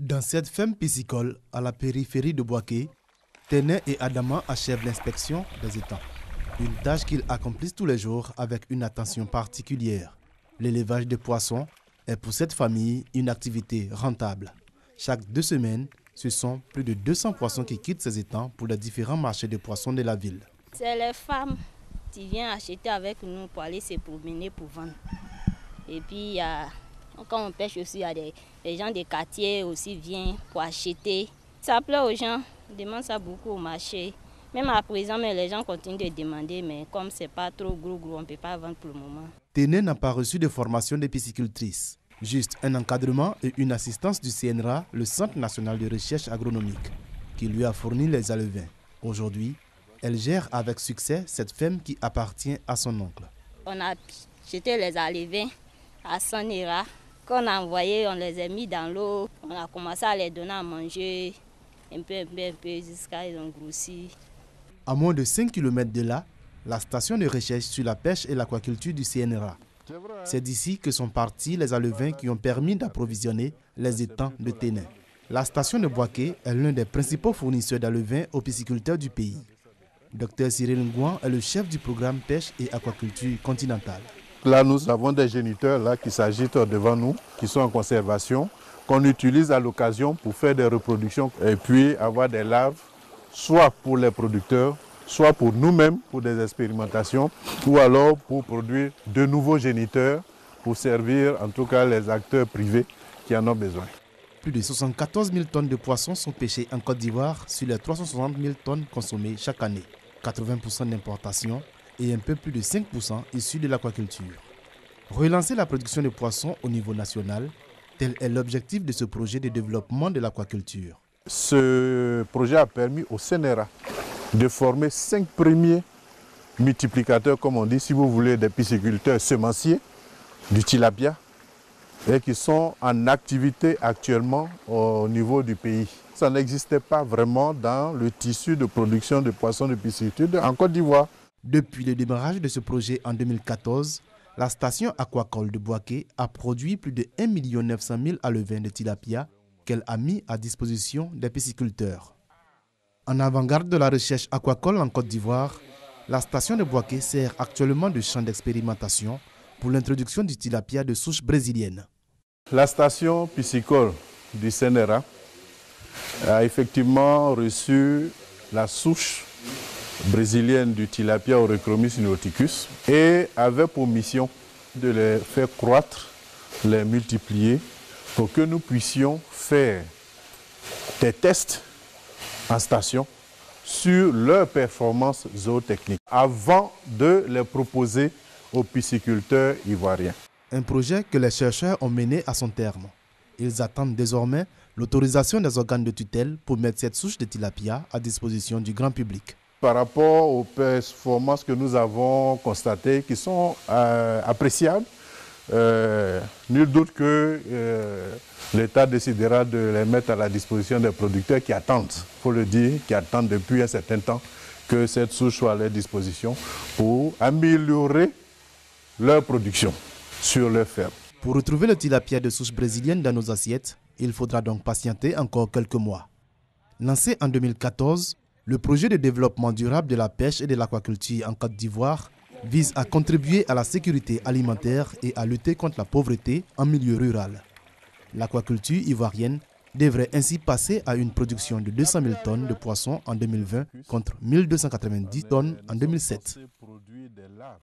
Dans cette ferme piscicole à la périphérie de Boaké, Téné et Adama achèvent l'inspection des étangs. Une tâche qu'ils accomplissent tous les jours avec une attention particulière. L'élevage de poissons est pour cette famille une activité rentable. Chaque deux semaines, ce sont plus de 200 poissons qui quittent ces étangs pour les différents marchés de poissons de la ville. C'est les femmes qui viennent acheter avec nous pour aller se promener pour vendre. Et puis, il y a quand on pêche aussi, il y a des, gens des quartiers aussi viennent pour acheter. Ça plaît aux gens, on demande ça beaucoup au marché. Même à présent, mais les gens continuent de demander, mais comme c'est pas trop gros, gros, on ne peut pas vendre pour le moment. Téné n'a pas reçu de formation de piscicultrice, juste un encadrement et une assistance du CNRA, le Centre national de recherche agronomique, qui lui a fourni les alevins. Aujourd'hui, elle gère avec succès cette ferme qui appartient à son oncle. On a jeté les alevins à Sanera on les a mis dans l'eau. On a commencé à les donner à manger un peu, un peu, un peu jusqu'à ils ont grossi. À moins de 5 km de là, la station de recherche sur la pêche et l'aquaculture du CNRA. C'est d'ici que sont partis les alevins qui ont permis d'approvisionner les étangs de Ténin. La station de Boaké est l'un des principaux fournisseurs d'alevins aux pisciculteurs du pays. Dr Cyril Nguyen est le chef du programme pêche et aquaculture continentale. Là, nous avons des géniteurs là, qui s'agitent devant nous, qui sont en conservation, qu'on utilise à l'occasion pour faire des reproductions et puis avoir des larves, soit pour les producteurs, soit pour nous-mêmes, pour des expérimentations, ou alors pour produire de nouveaux géniteurs pour servir en tout cas les acteurs privés qui en ont besoin. Plus de 74 000 tonnes de poissons sont pêchées en Côte d'Ivoire sur les 360 000 tonnes consommées chaque année. 80% d'importation et un peu plus de 5% issus de l'aquaculture. Relancer la production de poissons au niveau national, tel est l'objectif de ce projet de développement de l'aquaculture. Ce projet a permis au CNRA de former cinq premiers multiplicateurs, comme on dit, si vous voulez, des pisciculteurs semenciers du tilapia et qui sont en activité actuellement au niveau du pays. Ça n'existait pas vraiment dans le tissu de production de poissons de pisciculture en Côte d'Ivoire. Depuis le démarrage de ce projet en 2014, la station aquacole de Boaké a produit plus de 1 900 000 alevins de tilapia qu'elle a mis à disposition des pisciculteurs. En avant-garde de la recherche aquacole en Côte d'Ivoire, la station de Boaké sert actuellement de champ d'expérimentation pour l'introduction du tilapia de souche brésilienne. La station piscicole du CNRA a effectivement reçu la souche brésilienne du tilapia Orecromis nauticus et avait pour mission de les faire croître, les multiplier pour que nous puissions faire des tests en station sur leur performance zootechnique avant de les proposer aux pisciculteurs ivoiriens. Un projet que les chercheurs ont mené à son terme. Ils attendent désormais l'autorisation des organes de tutelle pour mettre cette souche de tilapia à disposition du grand public par rapport aux performances que nous avons constatées qui sont euh, appréciables. Euh, nul doute que euh, l'État décidera de les mettre à la disposition des producteurs qui attendent, il faut le dire, qui attendent depuis un certain temps que cette souche soit à leur disposition pour améliorer leur production sur leur ferme. Pour retrouver le tilapia de souche brésilienne dans nos assiettes, il faudra donc patienter encore quelques mois. Lancé en 2014, le projet de développement durable de la pêche et de l'aquaculture en Côte d'Ivoire vise à contribuer à la sécurité alimentaire et à lutter contre la pauvreté en milieu rural. L'aquaculture ivoirienne devrait ainsi passer à une production de 200 000 tonnes de poissons en 2020 contre 1290 tonnes en 2007.